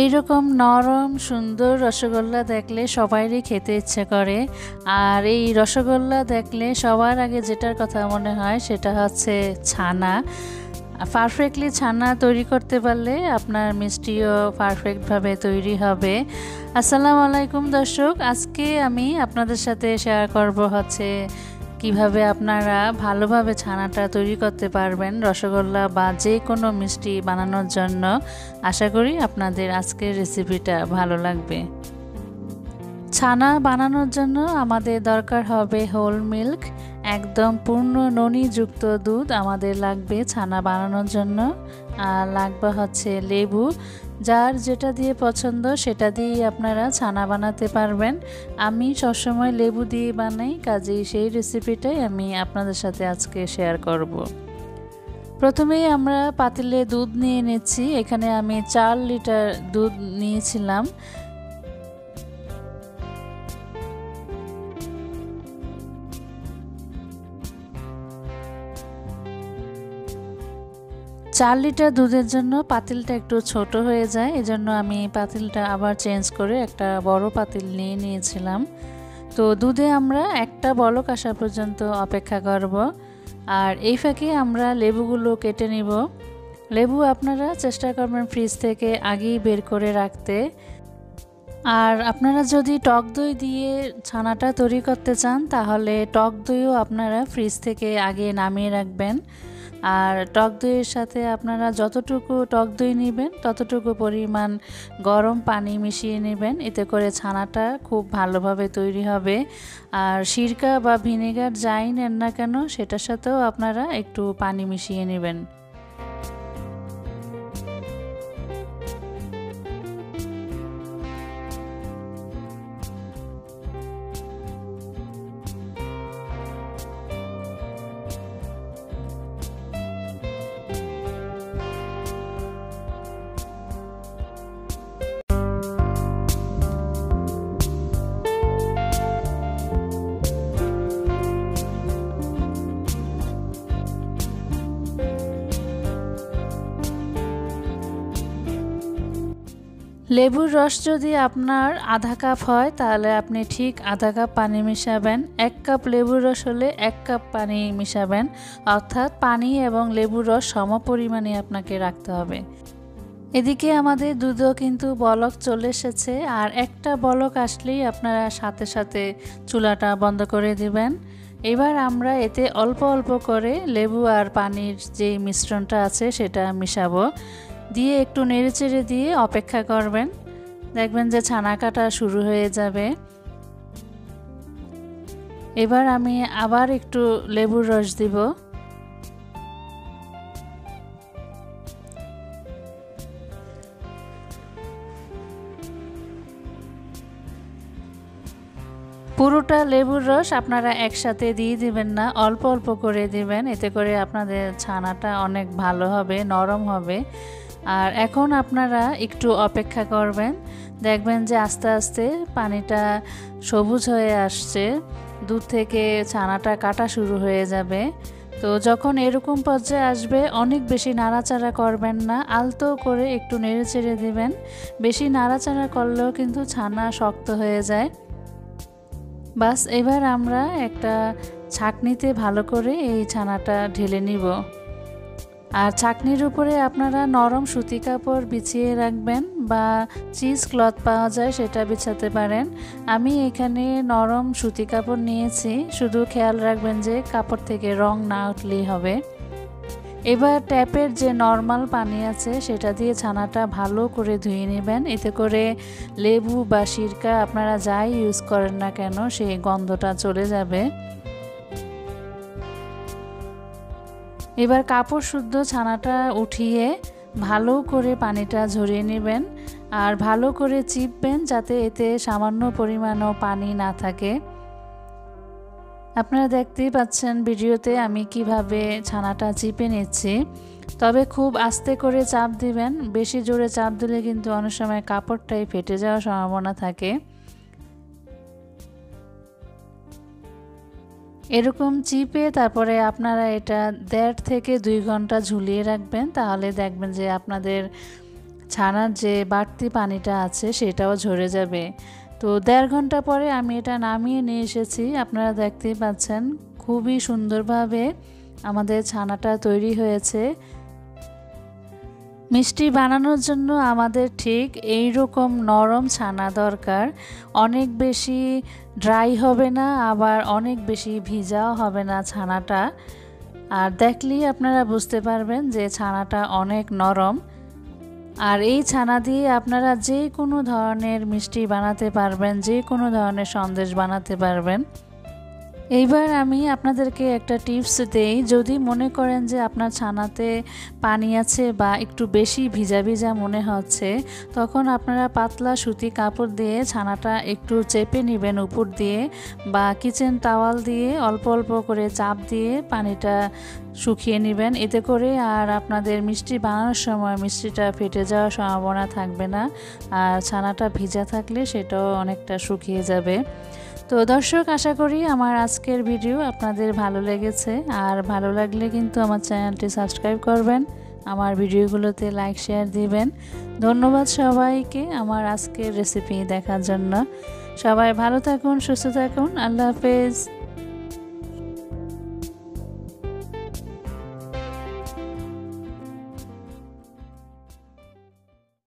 এইরকম নরম, সুন্দর রসগোল্লা দেখলে সবাইরই খেতে ইচ্ছে করে। আর এই রসগোল্লা দেখলে সবার আগে যেটার কথা মনে হয় সেটা হচ্ছে ছানা। পারফেক্টলি ছানা তৈরি করতে পারলে আপনার মিষ্টিও পারফেক্টভাবে তৈরি হবে। আসসালামু আলাইকুম দর্শক, আজকে আমি আপনাদের সাথে শেয়ার করব হচ্ছে কীভাবে আপনারা ভালোভাবে ছানাটা তৈরি করতে পারবেন রসগোল্লা বা যে কোনো মিষ্টি বানানোর জন্য, আশা করি আপনাদের আজকের রেসিপিটা ভালো লাগবে। ছানা বানানোর জন্য আমাদের দরকার হবে হোল মিল্ক একদম পূর্ণ ননিযুক্ত দুধ আমাদের লাগবে ছানা বানানোর জন্য। আর লাগবে হচ্ছে লেবু। যার যেটা দিয়ে পছন্দ, সেটা দিয়েই আপনারা ছানা বানাতে পারবেন। আমি সবসময় লেবু দিয়ে বানাই, কাজেই সেই রেসিপিটাই আমি আপনাদের সাথে আজকে শেয়ার করব। প্রথমেই আমরা পাতিলে দুধ নিয়ে নিচ্ছি। এখানে আমি চার লিটার দুধ নিয়েছিলাম। চার লিটার দুধের জন্য পাতিলটা একটু ছোট হয়ে যায়, এজন্য আমি পাতিলটা আবার চেঞ্জ করে একটা বড় পাতিল নিয়ে নিয়েছিলাম। তো দুধে আমরা একটা বলক আসা পর্যন্ত অপেক্ষা করব। আর এই ফাঁকে আমরা লেবুগুলো কেটে নিব। লেবু আপনারা চেষ্টা করবেন ফ্রিজ থেকে আগেই বের করে রাখতে। আর আপনারা যদি টক দই দিয়ে ছানাটা তৈরি করতে চান, তাহলে টক দইও আপনারা ফ্রিজ থেকে আগে নামিয়ে রাখবেন। আর টক দইয়ের সাথে আপনারা যতটুকু টক দই নেবেন, ততটুকু পরিমাণ গরম পানি মিশিয়ে নেবেন। এতে করে ছানাটা খুব ভালোভাবে তৈরি হবে। আর সিরকা বা ভিনেগার যাই নেন না কেন, সেটার সাথেও আপনারা একটু পানি মিশিয়ে নেবেন। লেবুর রস যদি আপনার আধা কাপ হয়, তাহলে আপনি ঠিক আধা কাপ পানি মিশাবেন। এক কাপ লেবুর রস হলে এক কাপ পানি মিশাবেন। অর্থাৎ পানি এবং লেবুর রস সম পরিমাণে আপনাকে রাখতে হবে। এদিকে আমাদের দুধও কিন্তু বলক চলে এসেছে, আর একটা বলক আসলেই আপনারা সাথে সাথে চুলাটা বন্ধ করে দিবেন। এবার আমরা এতে অল্প অল্প করে লেবু আর পানির যে মিশ্রণটা আছে, সেটা মিশাবো। দিয়ে একটু নেড়েচেড়ে দিয়ে অপেক্ষা করবেন। দেখবেন যে ছানা কাটা শুরু হয়ে যাবে। এবার আমি আবার একটু লেবুর রস দিব। পুরোটা লেবুর রস আপনারা একসাথে দিয়ে দিবেন না, অল্প অল্প করে দিবেন। এতে করে আপনাদের ছানাটা অনেক ভালো হবে, নরম হবে। আর এখন আপনারা একটু অপেক্ষা করবেন। দেখবেন যে আস্তে আস্তে পানিটা সবুজ হয়ে আসছে দুধ থেকে ছানাটা কাটা শুরু হয়ে যাবে। তো যখন এরকম পর্যায়ে আসবে, অনেক বেশি নাড়াচাড়া করবেন না, আলতো করে একটু নেড়ে চেড়ে দেবেন। বেশি নাড়াচাড়া করলেও কিন্তু ছানা শক্ত হয়ে যায়। বাস, এবার আমরা একটা ছাকনিতে ভালো করে এই ছানাটা ঢেলে নিব। আর ছাকনির উপরে আপনারা নরম সুতি কাপড় বিছিয়ে রাখবেন বা চিজ ক্লথ পাওয়া যায় সেটা বিছাতে পারেন। আমি এখানে নরম সুতি কাপড় নিয়েছি, শুধু খেয়াল রাখবেন যে কাপড় থেকে রং না উঠলেই হবে। এবার ট্যাপের যে নর্মাল পানি আছে সেটা দিয়ে ছানাটা ভালো করে ধুয়ে নেবেন। এতে করে লেবু বা সিরকা আপনারা যাই ইউজ করেন না কেন, সেই গন্ধটা চলে যাবে। এবার কাপড় শুদ্ধ ছানাটা উঠিয়ে ভালো করে পানিটা ঝরিয়ে নেবেন আর ভালো করে চিপবেন যাতে এতে সামান্য পরিমাণও পানি না থাকে। আপনারা দেখতেই পাচ্ছেন ভিডিওতে আমি কীভাবে ছানাটা চিপে নিচ্ছি। তবে খুব আস্তে করে চাপ দিবেন, বেশি জোরে চাপ দিলে কিন্তু অনেক সময় কাপড়টাই ফেটে যাওয়ার সম্ভাবনা থাকে। এরকম চিপে তারপরে আপনারা এটা দেড় থেকে দুই ঘণ্টা ঝুলিয়ে রাখবেন, তাহলে দেখবেন যে আপনাদের ছানার যে বাড়তি পানিটা আছে সেটাও ঝরে যাবে। তো দেড় ঘণ্টা পরে আমি এটা নামিয়ে নিয়ে এসেছি, আপনারা দেখতেই পাচ্ছেন খুবই সুন্দরভাবে আমাদের ছানাটা তৈরি হয়েছে। মিষ্টি বানানোর জন্য আমাদের ঠিক এই রকম নরম ছানা দরকার। অনেক বেশি ড্রাই হবে না, আবার অনেক বেশি ভিজাও হবে না ছানাটা। আর দেখলেই আপনারা বুঝতে পারবেন যে ছানাটা অনেক নরম। আর এই ছানা দিয়ে আপনারা যে কোনো ধরনের মিষ্টি বানাতে পারবেন, যে কোনো ধরনের সন্দেশ বানাতে পারবেন। এইবার আমি আপনাদেরকে একটা টিপস দেই। যদি মনে করেন যে আপনার ছানাতে পানি আছে বা একটু বেশি ভিজা ভিজা মনে হচ্ছে, তখন আপনারা পাতলা সুতি কাপড় দিয়ে ছানাটা একটু চেপে নেবেন উপর দিয়ে বা কিচেন টাওয়াল দিয়ে অল্প অল্প করে চাপ দিয়ে পানিটা শুকিয়ে নেবেন। এতে করে আর আপনাদের মিষ্টি বানানোর সময় মিষ্টিটা ফেটে যাওয়ার সম্ভাবনা থাকবে না। আর ছানাটা ভিজা থাকলে সেটাও অনেকটা শুকিয়ে যাবে। তো দর্শক, আশা করি আমার আজকের ভিডিও আপনাদের ভালো লেগেছে। আর ভালো লাগলে কিন্তু আমার চ্যানেলটি সাবস্ক্রাইব করবেন, আমার ভিডিওগুলোতে লাইক, শেয়ার দিবেন। ধন্যবাদ সবাইকে আমার আজকের রেসিপি দেখার জন্য। সবাই ভালো থাকুন, সুস্থ থাকুন। আল্লাহ হাফেজ।